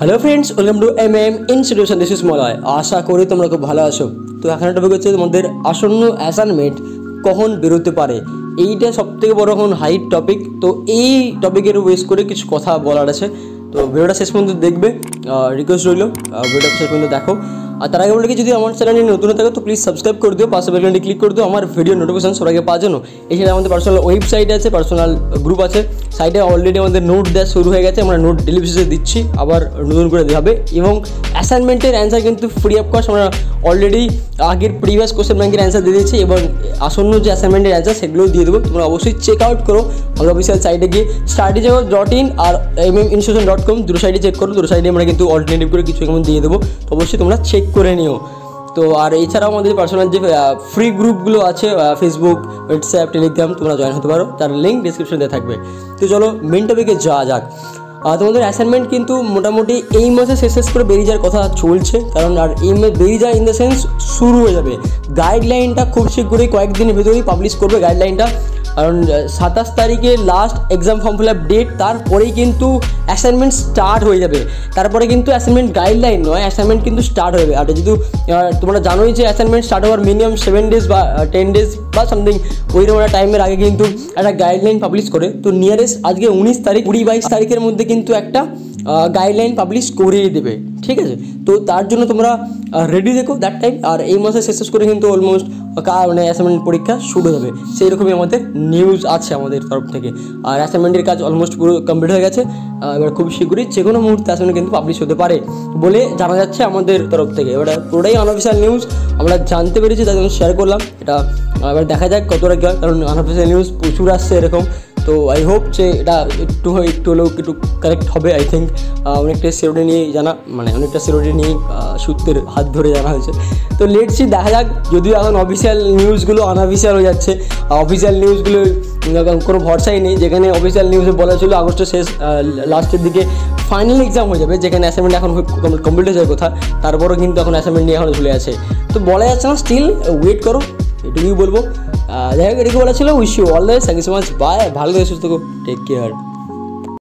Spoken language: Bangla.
Hello friends welcome to M M institution this is Malay আশা করি তোমরা খুব ভালো আছো। তো এখানে টপিক হচ্ছে তোমাদের আসন্ন অ্যাসাইনমেন্ট কখন বেরোতে পারে? এইটা সব থেকে বড় এখন হাইট টপিক তো এই টপিকের ওয়েস করে কিছু কথা বলার আছে। তো ভিডিওটা শেষ পর্যন্ত দেখবে। রিকোয়েস্ট রইল। ভিডিওটা শেষ পর্যন্ত দেখো। আর তার আগে বলে যদি আমার চ্যানেলটি নতুন থাকে, তো প্লিজ সাবস্ক্রাইব করে দিও, পাশে বেলকনটি ক্লিক করে দিও, আমার ভিডিও নোটিফিকেশন সবাইকে পাওয়ার জন্য। এছাড়া আমাদের পার্সোনাল ওয়েবসাইট আছে পার্সোনাল গ্রুপ আছে সাইটে অলরেডি আমাদের নোট দেওয়া শুরু হয়ে গেছে, আমরা নোট ডেলিভারি দিচ্ছি, আবার নতুন করে দেওয়া হবে। এবং অ্যাসাইনমেন্টের অ্যান্সার কিন্তু ফ্রি অফ কস্ট আমরা অলরেডি আগের প্রিভিয়াস কোশ্চেন ব্যাংকের অ্যান্সার দিয়ে দিয়েছি এবং আসন্ন যে অ্যাসাইনমেন্টের অ্যান্সার সেগুলোও দিয়ে দেবো। তোমরা অবশ্যই চেক আউট করো আমাদের অফিসিয়াল সাইটে গিয়ে। Study Jagat dot in R M M institution dot com দুটো সাইডে চেক করো, দুটো সাইডে আমরা কিন্তু অল্টারনেটিভ করে কিছু এমন দিয়ে দেবো। তো অবশ্যই তোমরা চেক করে নিও। তো আর এছাড়াও আমাদের পার্সোনাল যে ফ্রি গ্রুপগুলো আছে ফেসবুক হোয়াটসঅ্যাপ টেলিগ্রাম তোমরা জয়েন হতে পারো। তার লিঙ্ক ডিসক্রিপশনে থাকবে। তো চলো মেন টপিকে যাওয়া যাক। তোমাদের অ্যাসাইনমেন্ট কিন্তু মোটামুটি এই মাসে শেষ শেষ করে বেরিয়ে যাওয়ার কথা চলছে। কারণ আর এই মাস বেরিয়ে যাওয়া ইন দ্য সেন্স শুরু হয়ে যাবে। গাইডলাইনটা খুব শীঘ্রই কয়েকদিনের ভিতরেই পাবলিশ করবে গাইডলাইনটা কারণ সাতাশ তারিখে last exam form fill up date তারপরেই কিন্তু অ্যাসাইনমেন্ট স্টার্ট হয়ে যাবে। তারপরে কিন্তু অ্যাসাইনমেন্ট গাইডলাইন নয় অ্যাসাইনমেন্ট কিন্তু স্টার্ট হয়ে যাবে। আর যেহেতু তোমরা জানোই যে অ্যাসাইনমেন্ট স্টার্ট হওয়ার মিনিমাম সেভেন ডেজ বা টেন ডেজ বা সামথিং ওই রকম একটা টাইমের আগে কিন্তু একটা গাইডলাইন পাবলিশ করে। তো নিয়ারেস্ট আজকে উনিশ তারিখ, কুড়ি বাইশ তারিখের মধ্যে কিন্তু একটা গাইডলাইন পাবলিশ করিয়ে দেবে, ঠিক আছে? তো তার জন্য তোমরা রেডি দেখো দ্যাট টাইম আর এই মাসে শেষ করে কিন্তু অলমোস্ট মানে অ্যাসাইনমেন্ট পরীক্ষা শুরু হবে। সেই রকমই আমাদের নিউজ আছে আমাদের তরফ থেকে। আর অ্যাসাইনমেন্টের কাজ অলমোস্ট পুরো কমপ্লিট হয়ে গেছে। এবার খুব শীঘ্রই যে কোনো মুহূর্তে অ্যাসাইনমেন্ট কিন্তু পাবলিশ হতে পারে বলে জানা যাচ্ছে আমাদের তরফ থেকে। এবার পুরোটাই আনঅফিসিয়াল নিউজ আমরা জানতে পেরেছি, তাই জন্য শেয়ার করলাম। এটা এবার দেখা যাক কতটা কী হয়, কারণ আনঅফিসিয়াল নিউজ প্রচুর আসছে এরকম। তো আই হোপ যে এটা একটু একটু হলেও একটু কারেক্ট হবে আই থিঙ্ক অনেকটা সিরোডি নিয়ে জানা মানে অনেকটা সিরোডি নিয়ে সূত্রের হাত ধরে জানা হয়েছে। তো লেটসি দেখা যাক, যদিও এখন অফিসিয়াল নিউজগুলো আনঅফিসিয়াল হয়ে যাচ্ছে অফিসিয়াল নিউজগুলো কোনো ভরসাই নেই, যেখানে অফিসিয়াল নিউজে বলা ছিল আগস্টের শেষ লাস্টের দিকে ফাইনাল এক্সাম হয়ে যাবে, যেখানে অ্যাসাইনমেন্ট এখন কমপ্লিট হয়ে যাবে কথা তারপরেও কিন্তু এখন অ্যাসাইনমেন্ট নিয়ে এখন চলে আছে। তো বলা যাচ্ছে না স্টিল ওয়েট করো, এটুকুই বলব। যাই হোক, এটুকু বলা ছিল wish you all the thank you so much bye ভালো থেকে, সুস্থ টেক কেয়ার